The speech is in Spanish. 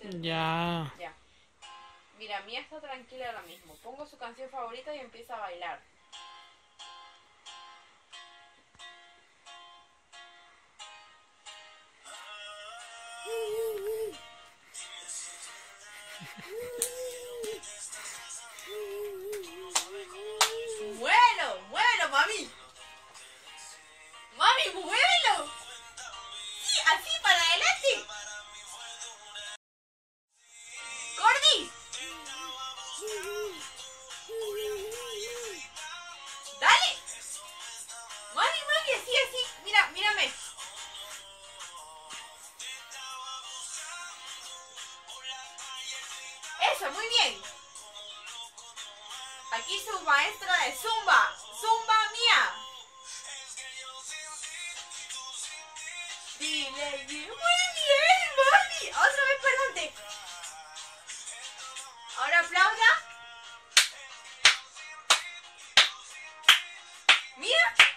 Ya. Ya. Mira, Mía está tranquila ahora mismo. Pongo su canción favorita y empieza a bailar. ¡Muévelo! ¡Muévelo, mami! ¡Mami, muévelo! Sí, así, para adelante. ¡Dale! Mami, mami, así, así. Mira, mírame. Eso, muy bien. Aquí su maestra de Zumba. Zumba mía. Dile. Muy bien, mami. Otra vez para adelante. Ahora aplauda. Mira.